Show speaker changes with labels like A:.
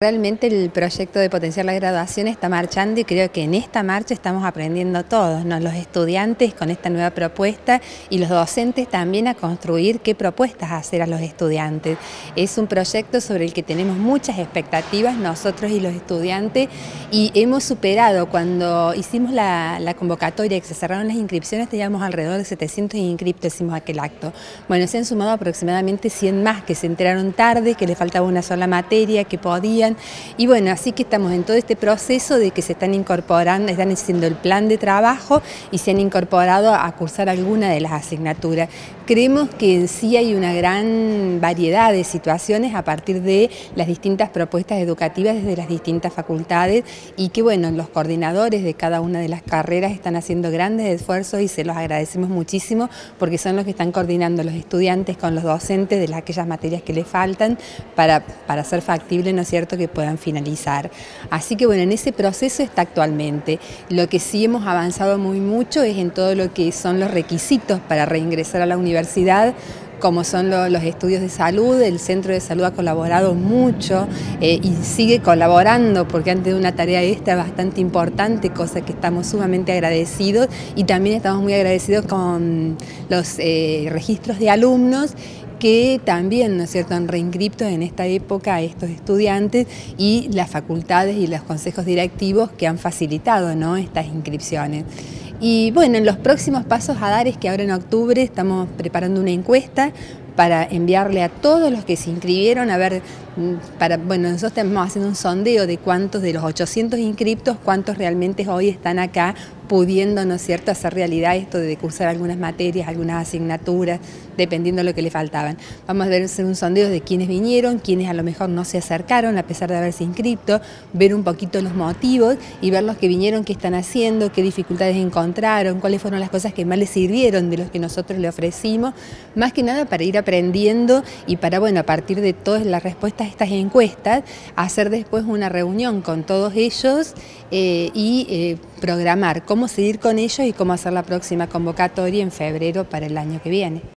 A: Realmente el proyecto de potenciar la graduación está marchando y creo que en esta marcha estamos aprendiendo todos, los estudiantes con esta nueva propuesta y los docentes también a construir qué propuestas hacer a los estudiantes. Es un proyecto sobre el que tenemos muchas expectativas nosotros y los estudiantes y hemos superado cuando hicimos la, convocatoria, que se cerraron las inscripciones, teníamos alrededor de 700 inscriptos, hicimos aquel acto. Bueno, se han sumado aproximadamente 100 más que se enteraron tarde, que les faltaba una sola materia, que y bueno, así que estamos en todo este proceso de que se están incorporando, están haciendo el plan de trabajo y se han incorporado a cursar alguna de las asignaturas. Creemos que en sí hay una gran variedad de situaciones a partir de las distintas propuestas educativas desde las distintas facultades y que bueno, los coordinadores de cada una de las carreras están haciendo grandes esfuerzos y se los agradecemos muchísimo porque son los que están coordinando los estudiantes con los docentes de aquellas materias que les faltan para, para hacer factible, ¿no es cierto?, que puedan finalizar. Así que bueno, en ese proceso está actualmente. Lo que sí hemos avanzado muy mucho es en todo lo que son los requisitos para reingresar a la universidad, como son los estudios de salud, el Centro de Salud ha colaborado mucho eh, y sigue colaborando porque antes de una tarea esta bastante importante, cosa que estamos sumamente agradecidos y también estamos muy agradecidos con los eh, registros de alumnos que también, ¿no es cierto?, han reinscripto en esta época a estos estudiantes y las facultades y los consejos directivos que han facilitado ¿no? estas inscripciones. Y bueno, en los próximos pasos a dar es que ahora en octubre estamos preparando una encuesta para enviarle a todos los que se inscribieron a ver, mm, para, bueno, nosotros estamos haciendo un sondeo de cuántos de los 800 inscriptos, cuántos realmente hoy están acá pudiendo, ¿no cierto?, hacer realidad esto de cursar algunas materias, algunas asignaturas, dependiendo de lo que le faltaban. Vamos a hacer un sondeo de quiénes vinieron, quiénes a lo mejor no se acercaron a pesar de haberse inscrito, ver un poquito los motivos y ver los que vinieron, qué están haciendo, qué dificultades encontraron, cuáles fueron las cosas que más les sirvieron de los que nosotros le ofrecimos, más que nada para ir aprendiendo y para, bueno, a partir de todas las respuestas a estas encuestas, hacer después una reunión con todos ellos eh, y eh, programar cómo seguir con ellos y cómo hacer la próxima convocatoria en febrero para el año que viene.